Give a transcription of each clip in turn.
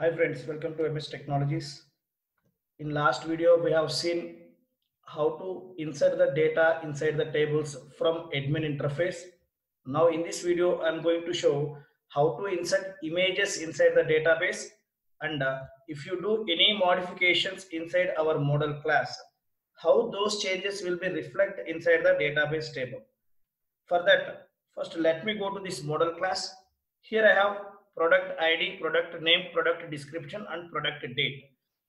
Hi friends, welcome to MS Technologies. In last video, we have seen how to insert the data inside the tables from admin interface. Now in this video, I'm going to show how to insert images inside the database and uh, if you do any modifications inside our model class, how those changes will be reflected inside the database table. For that, first let me go to this model class. Here I have product ID, product name, product description, and product date.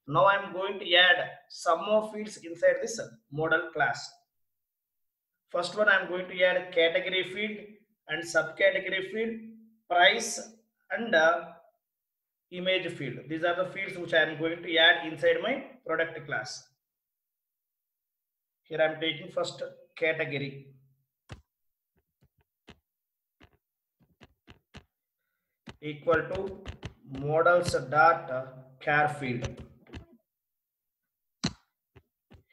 Now I'm going to add some more fields inside this model class. First one I'm going to add category field and subcategory field, price and uh, image field. These are the fields which I am going to add inside my product class. Here I'm taking first category. Equal to models dot char field.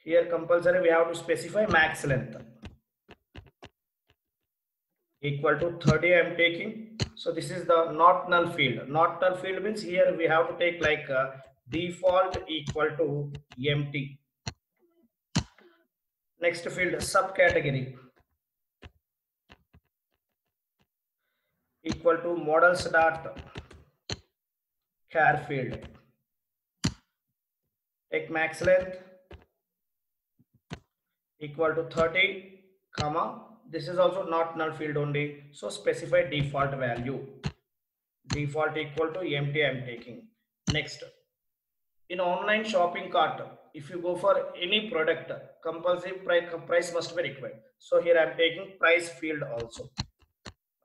Here compulsory we have to specify max length equal to 30 I am taking. So this is the not null field. Not null field means here we have to take like uh, default equal to empty. Next field subcategory equal to models dot char field. Take max length equal to 30 comma this is also not null field only. So specify default value. Default equal to empty i'm taking. Next in online shopping cart if you go for any product compulsory price, price must be required. So here i'm taking price field also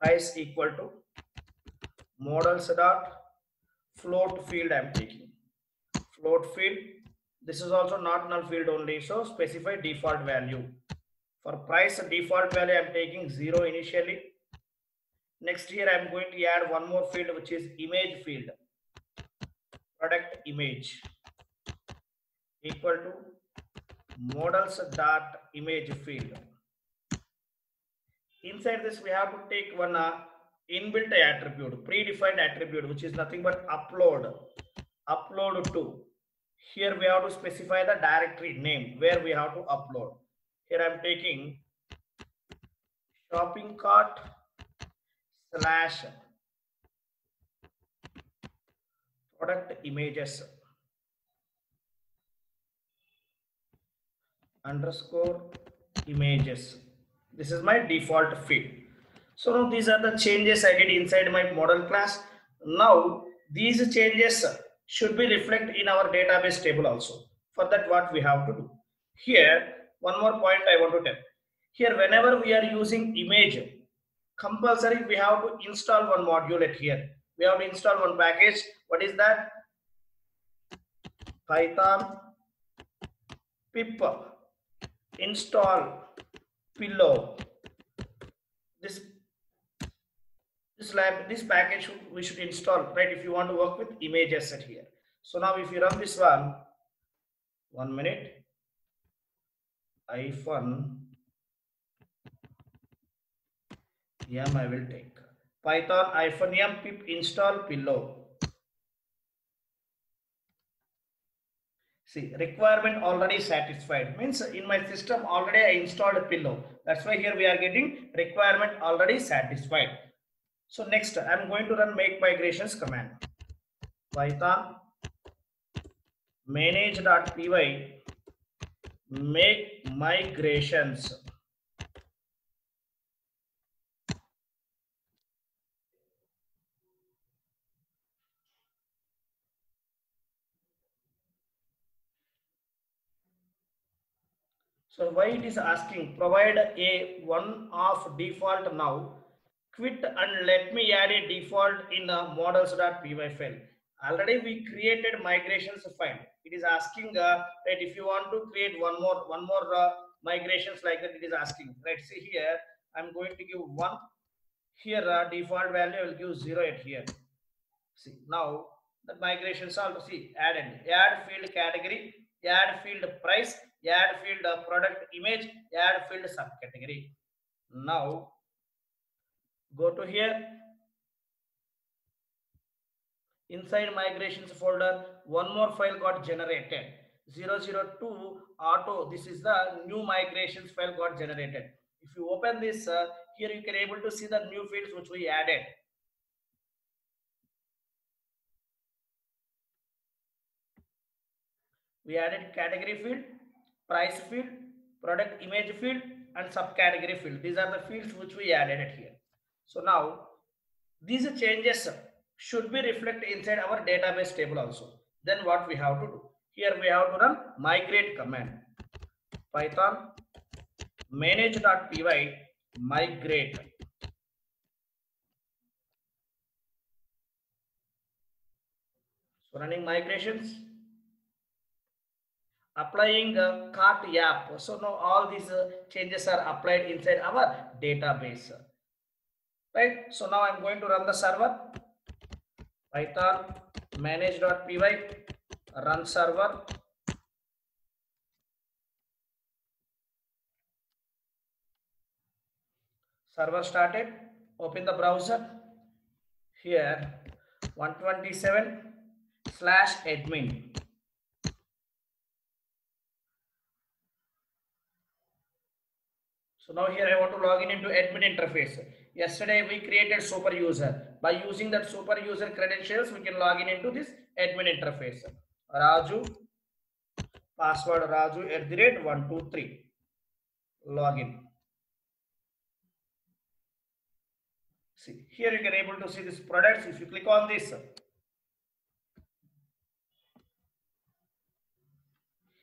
price equal to models dot float field i'm taking. Float field this is also not null field only so specify default value. For price default value i'm taking zero initially. Next here i'm going to add one more field which is image field. Product image equal to models dot image field inside this we have to take one uh, inbuilt attribute predefined attribute which is nothing but upload. Upload to. Here we have to specify the directory name where we have to upload. Here i'm taking shopping cart slash product images underscore images this is my default field. So now these are the changes i did inside my model class. Now these changes should be reflected in our database table also. For that what we have to do. Here one more point i want to tell. Here whenever we are using image compulsory we have to install one module at here. We have to install one package. What is that? Python pip install pillow. This this lab this package we should install right? If you want to work with images at here. So now if you run this one one minute. hyphen i will take. Python hyphen m pip install pillow see requirement already satisfied. Means in my system already i installed a pillow. That's why here we are getting requirement already satisfied. So next i'm going to run make migrations command. Python manage.py make migrations so why it is asking provide a one of default now. Quit and let me add a default in the models.py file. Already we created migrations file. It is asking uh, if you want to create one more one more uh, migrations like that it is asking. Let's see here i'm going to give one. Here uh, default value i will give zero at here. See now the migrations are see added. Add field category add field price add field product image add field subcategory. Now go to here. Inside migrations folder one more file got generated. 002 auto this is the new migrations file got generated. If you open this uh, here you can able to see the new fields which we added. We added category field price field product image field and subcategory field. These are the fields which we added it here. So now these changes should be reflected inside our database table also. Then what we have to do? Here we have to run migrate command. Python manage.py migrate. So running migrations applying uh, cart app. So now all these uh, changes are applied inside our database. Right? So now i'm going to run the server. Python manage.py run server. Server started. Open the browser. Here 127 slash admin so now here i want to log in into admin interface. Yesterday we created super user. By using that super user credentials we can log in into this admin interface. Raju password raju at the rate 123 login see here you can able to see this products if you click on this.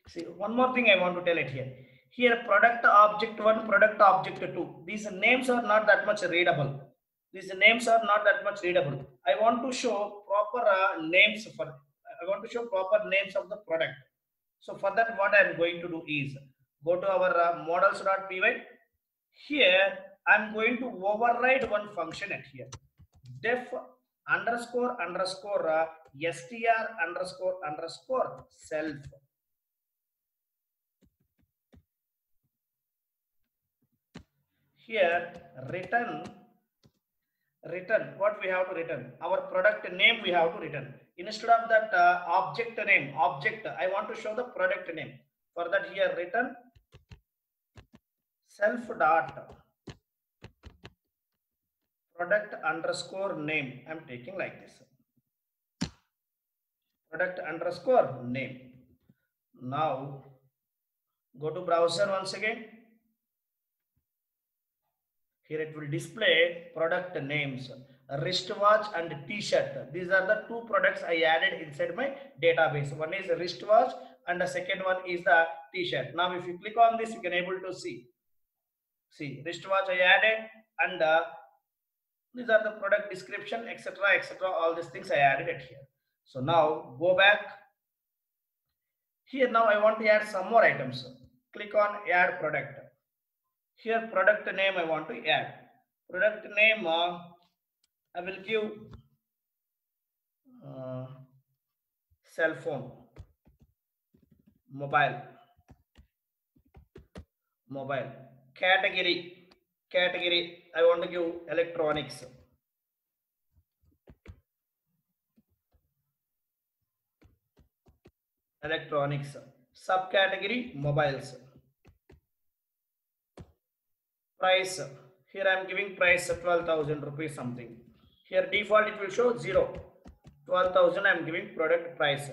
See one more thing i want to tell it here here product object 1 product object 2 these names are not that much readable. These names are not that much readable. I want to show proper uh, names for i want to show proper names of the product. So for that what i am going to do is go to our uh, models.py here i'm going to override one function at here. Def underscore underscore uh, str underscore underscore self here return return what we have to return our product name we have to return instead of that uh, object name object i want to show the product name. For that here return self dot product underscore name. I'm taking like this. Product underscore name. Now go to browser once again here it will display product names wristwatch and t-shirt. These are the two products i added inside my database. One is wristwatch and the second one is the t-shirt. Now if you click on this you can able to see. See wristwatch i added and uh, these are the product description etc etc all these things i added it here. So now go back. Here now i want to add some more items. Click on add product here product name I want to add. Product name uh, I will give uh, cell phone, mobile, mobile. Category, category I want to give electronics. Electronics. Subcategory mobiles price here i am giving price 12000 rupees something. Here default it will show 0 12000 i am giving product price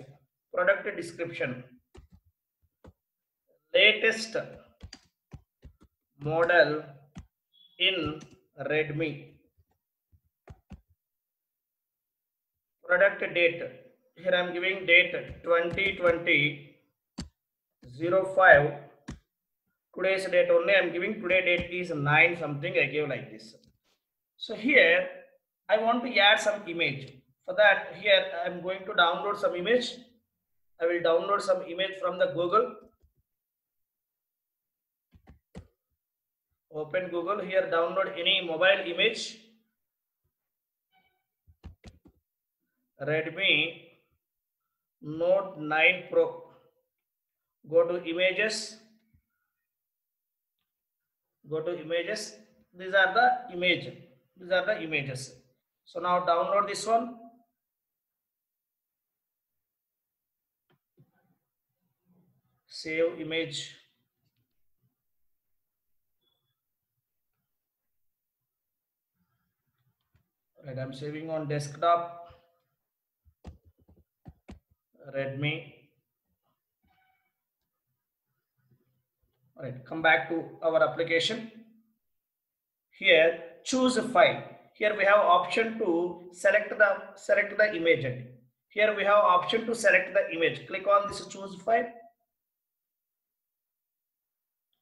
product description. Latest model in redmi. Product date. Here i am giving date 2020 05 today's date only i'm giving today date is 9 something i give like this. So here i want to add some image. For that here i'm going to download some image. I will download some image from the google. Open google. Here download any mobile image. Redmi note 9 pro. Go to images go to images. These are the image. These are the images. So now download this one. Save image. Right i'm saving on desktop. Redmi. All right come back to our application. Here choose a file. Here we have option to select the select the image here we have option to select the image. Click on this choose file.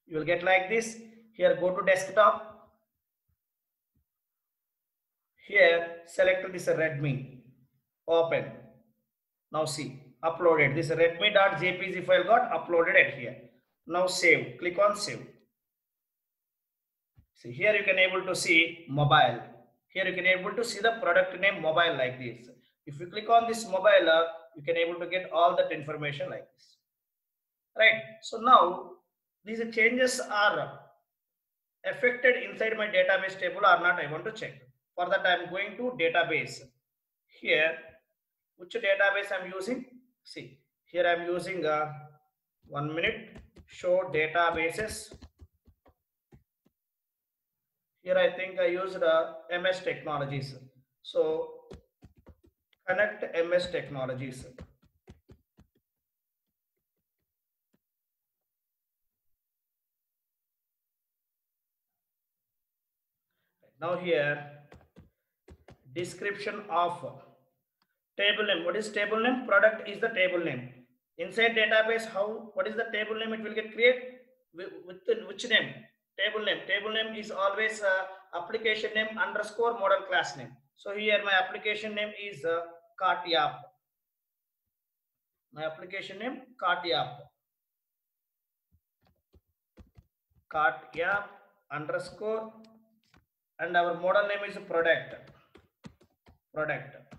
You will get like this. Here go to desktop. Here select this redmi. Open. Now see uploaded. This redmi.jpg file got uploaded at here now save click on save see here you can able to see mobile. Here you can able to see the product name mobile like this. If you click on this mobile you can able to get all that information like this. Right? So now these changes are affected inside my database table or not i want to check. For that i'm going to database. Here which database i'm using? See here i'm using a uh, one minute show databases. Here i think i used uh, ms technologies. So connect ms technologies. Now here description of table name. What is table name? Product is the table name inside database how what is the table name it will get create? With, with which name? Table name. Table name is always uh, application name underscore model class name. So here my application name is uh, cartapp my application name cartapp cartapp underscore and our model name is product. Product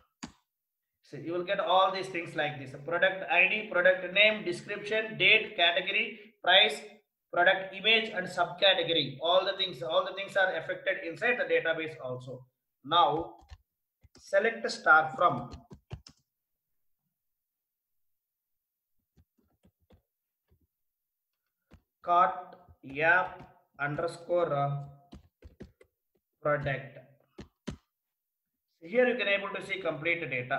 so you will get all these things like this product id product name description date category price product image and subcategory all the things all the things are affected inside the database also now select star from cart app underscore uh, product. Here you can able to see complete data.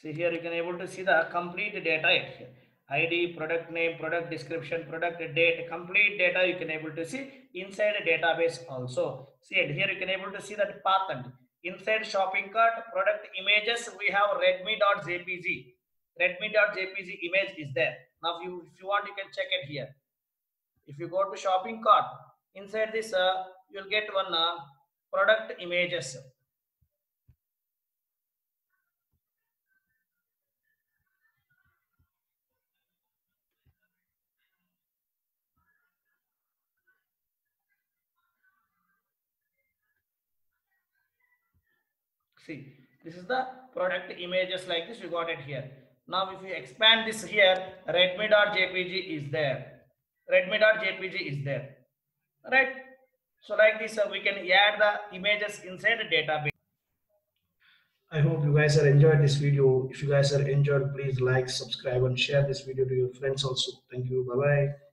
See here you can able to see the complete data here. ID, product name, product description, product date, complete data you can able to see inside a database also. See and here you can able to see that path and inside shopping cart, product images, we have redmi.jpg redmi.jpg image is there now if you if you want you can check it here if you go to shopping cart inside this uh, you'll get one uh, product images see this is the product images like this you got it here now, if you expand this here, redmi.jpg is there. Redmi.jpg is there. Right? So like this, uh, we can add the images inside the database. I hope you guys are enjoyed this video. If you guys are enjoyed, please like, subscribe and share this video to your friends also. Thank you. Bye-bye.